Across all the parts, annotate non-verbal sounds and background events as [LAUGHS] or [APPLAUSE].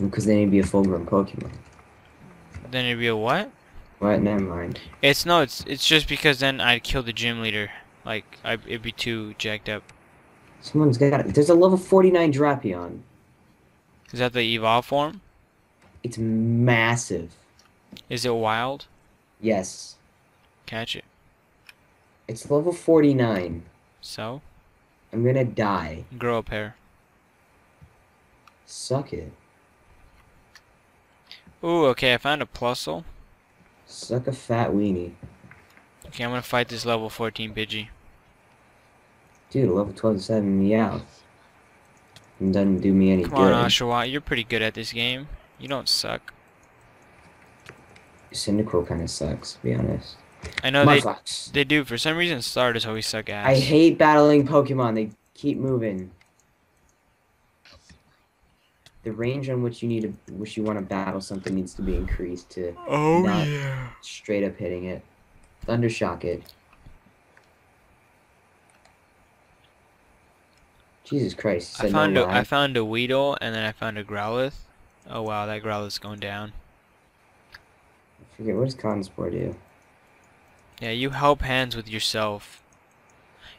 Because then to be a full-grown Pokemon. Then it'd be a what? What? Never mind. It's no, it's it's just because then I'd kill the gym leader. Like I, it'd be too jacked up. Someone's got it. There's a level 49 Drapion. Is that the evolve form? It's massive. Is it wild? Yes. Catch it. It's level 49. So I'm gonna die. grow a pair. Suck it. Ooh, okay, I found a plusle. Suck a fat weenie. Okay, I'm gonna fight this level 14 Pidgey. Dude, level 12 7 Meowth. It doesn't do me any Come good. on, Oshawott, you're pretty good at this game. You don't suck. Cyndaquil kind of sucks, to be honest. I know they they do. For some reason, starters always suck ass. I hate battling Pokemon. They keep moving. The range on which you need to, which you want to battle something needs to be increased to Oh not- yeah. straight up hitting it. Thundershock it. Jesus Christ! I found no a, I lie. found a Weedle and then I found a Growlithe. Oh wow, that Growlithe's going down. I forget what does Conspore do? Yeah, you help hands with yourself.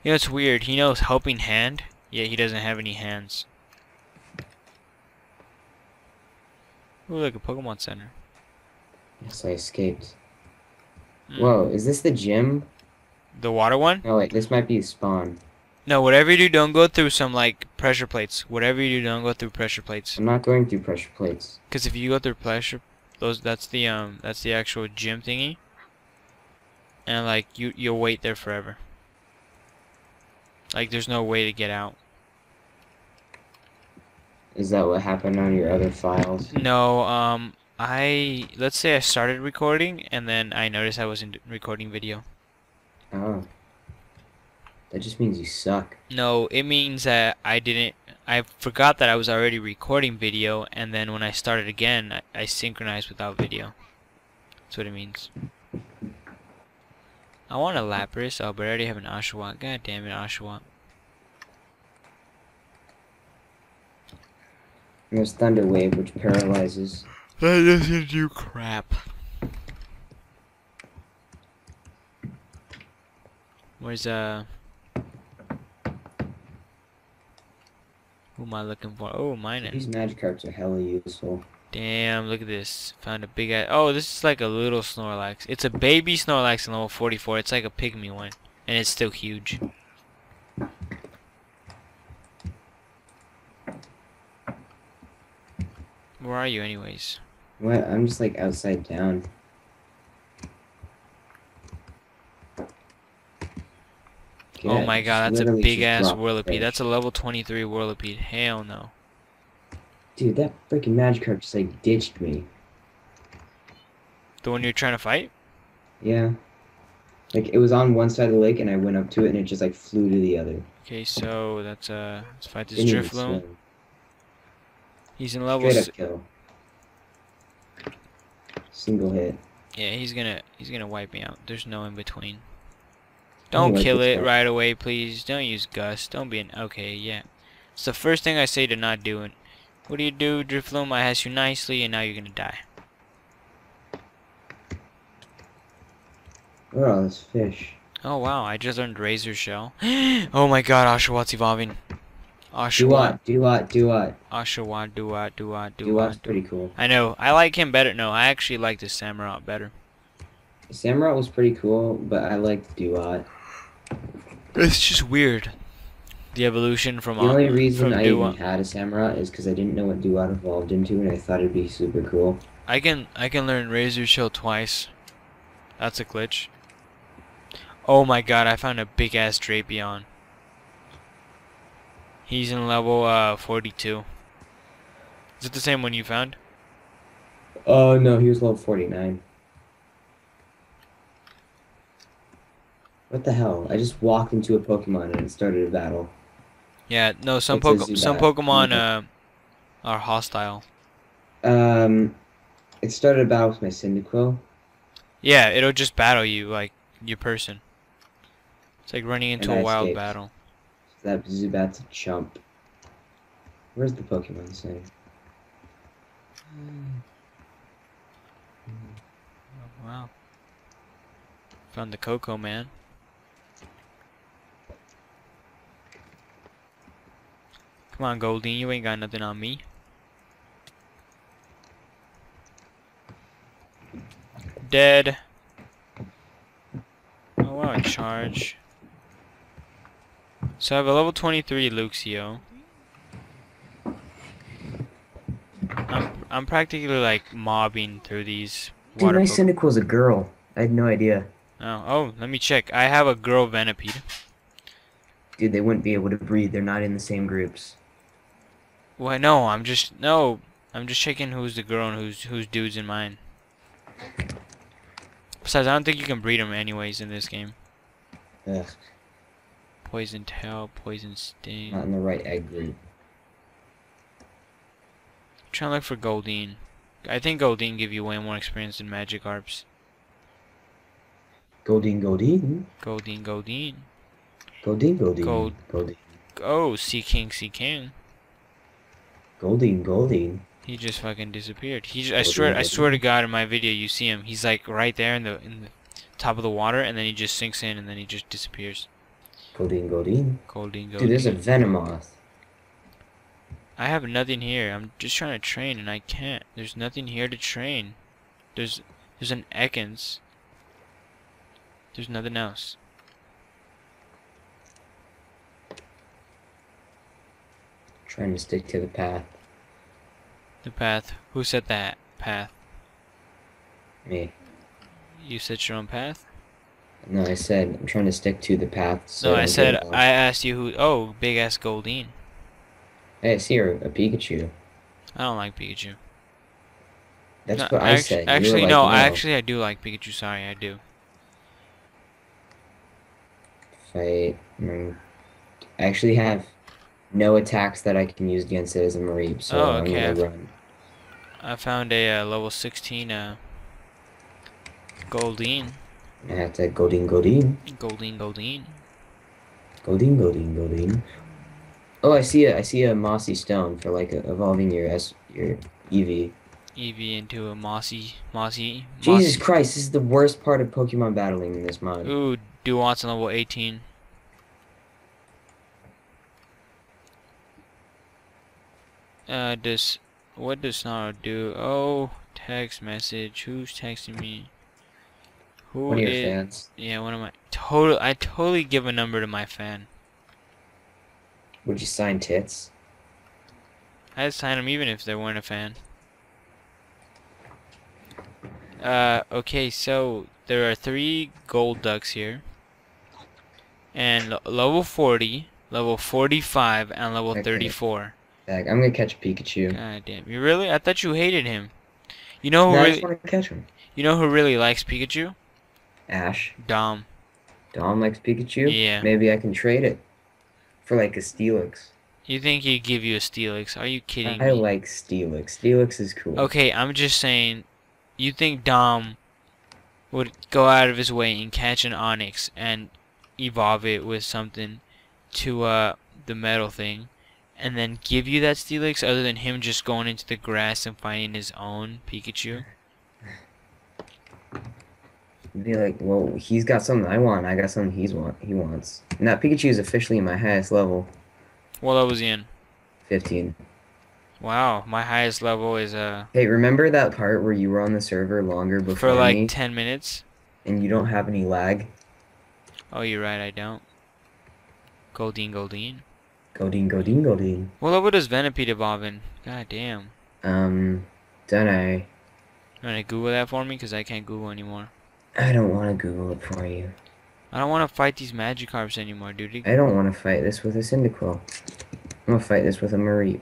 You know it's weird. He knows helping hand, yet he doesn't have any hands. Ooh, look a Pokemon Center. Yes, I escaped. Mm. Whoa, is this the gym? The water one? No, wait, this might be a spawn. No, whatever you do, don't go through some like pressure plates. Whatever you do, don't go through pressure plates. I'm not going through pressure plates. Because if you go through pressure, those that's the um that's the actual gym thingy. And like you you'll wait there forever. Like there's no way to get out. Is that what happened on your other files? No, um I let's say I started recording and then I noticed I wasn't recording video. Oh. That just means you suck. No, it means that I didn't I forgot that I was already recording video and then when I started again I, I synchronized without video. That's what it means. I want a Lapras, oh but I already have an Oshawott. God damn it, Oshawott. There's Thunder Wave, which paralyzes. That doesn't do crap. Where's uh Who am I looking for? Oh, mine. These Magikarps are hella useful. Damn, look at this. Found a big ass. Oh, this is like a little Snorlax. It's a baby Snorlax in level 44. It's like a pygmy one. And it's still huge. Where are you anyways? What? I'm just like outside down. oh my god, that's a big ass Whirlipede. That's a level 23 Whirlipede. Hell no. Dude, that freaking Magikarp just like ditched me. The one you're trying to fight? Yeah. Like it was on one side of the lake and I went up to it and it just like flew to the other. Okay, so that's uh let's fight this swim. He's in level Straight up kill. Single hit. Yeah, he's gonna he's gonna wipe me out. There's no in between. Don't kill it right away, please. Don't use Gust. Don't be an okay, yeah. It's the first thing I say to not do it. What do you do, Drifloon? I asked you nicely and now you're gonna die. At all this fish. Oh wow, I just learned Razor Shell. [GASPS] oh my god, Oshawott's evolving. What? Do what? Do what? Oshawott, do what, do what, do Dewott's pretty cool. I know, I like him better. No, I actually like the Samurott better. Samurott was pretty cool, but I liked Dewott. It's just weird. The evolution from The only reason I Dewott. even had a Samurott is because I didn't know what Dewott evolved into, and I thought it'd be super cool. I can I can learn Razor Shell twice. That's a glitch. Oh my god, I found a big ass Drapion. He's in level uh 42. Is it the same one you found? Oh no, he was level 49. What the hell? I just walked into a Pokemon and it started a battle. Yeah, no, some Poke some Pokemon uh are hostile. Um, it started a battle with my Cyndaquil. Yeah, it'll just battle you like your person. It's like running into And a I wild escaped. battle. That Zubat's a chump. Where's the Pokemon Center? Oh, wow. Found the Coco man. Come on, Goldie, you ain't got nothing on me. Dead. Oh wow, charge. So I have a level 23 Luxio. I'm, I'm practically like mobbing through these Dude, my. Cyndaquil's a girl. I had no idea. Oh, oh, let me check. I have a girl Venipede. Dude, they wouldn't be able to breed. They're not in the same groups. Well, no, I'm just no. I'm just checking who's the girl and who's who's dudes in mine. Besides, I don't think you can breed them anyways in this game. Ugh, Poison tail, poison sting. not in the right egg group. trying to look for Goldeen. I think Goldeen give you way more experience than Magikarps. Goldeen, Goldeen. Goldeen, Goldeen. Goldeen, Goldeen. Gold- Goldeen. Oh, Seaking, Sea King. Goldeen, Goldeen. He just fucking disappeared. He, j- I Goldeen, swear, I swear to God, in my video, you see him. He's like right there in the in the top of the water, and then he just sinks in, and then he just disappears. Goldeen, Goldeen. Dude, there's a Venomoth. I have nothing here. I'm just trying to train, and I can't. There's nothing here to train. There's there's an Ekans. There's nothing else. Trying to stick to the path. The path. Who said that? Path. Me. You set your own path? No, I said I'm trying to stick to the path. So no, I said. I asked you who. Oh, big ass Goldeen. Hey, I see her, a Pikachu. I don't like Pikachu. That's No, what I said. Actually, like, no, I actually I do like Pikachu. Sorry, I do. Fight. mm. I actually have no attacks that I can use against it as a Mareep, so Oh, I'm okay, gonna I've- run. I found a uh, level 16 uh, Goldeen. I have to Goldeen, Goldeen, Goldeen, Goldeen. Goldeen, Goldeen, Goldeen. Oh, I see a, I see a mossy stone for like evolving your S, your EV. Eevee into a mossy, mossy. Jesus mossy. Christ, this is the worst part of Pokemon battling in this mod. Ooh, Dewott's on level 18. Uh, does what does Snarl do? Oh, text message. Who's texting me? Who One of your is- fans. Yeah, one of my total. I totally give a number to my fan. Would you sign tits? I'd sign them even if they weren't a fan. Uh, okay, so there are three Golducks here. And l- level 40, level 45, and level Okay. 34. I'm gonna catch a Pikachu. God damn. You really? I thought you hated him. You know who No, I really just want to catch him. you know who really likes Pikachu? Ash. Dom. Dom likes Pikachu. Yeah. Maybe I can trade it for like a Steelix. You think he'd give you a Steelix? Are you kidding I me? I like Steelix. Steelix is cool. Okay, I'm just saying, you think Dom would go out of his way and catch an Onix and evolve it with something to uh the metal thing, and then give you that Steelix other than him just going into the grass and finding his own Pikachu? [LAUGHS] Be like, well, he's got something I want. I got something he's want. He wants. And that Pikachu is officially my highest level, What level was he in? 15. Wow, my highest level is uh Hey, remember that part where you were on the server longer before for like me, 10 minutes. and you don't have any lag? Oh, you're right, I don't. Goldeen, Goldeen. Godin, Godin, Godin. What level does Venipede evolve in? God damn. Um, dunno. You wanna Google that for me? Cause I can't Google anymore. I don't want to Google it for you. I don't want to fight these Magikarps anymore, dude. I don't want to fight this with a Cyndaquil. I'm gonna fight this with a Mareep.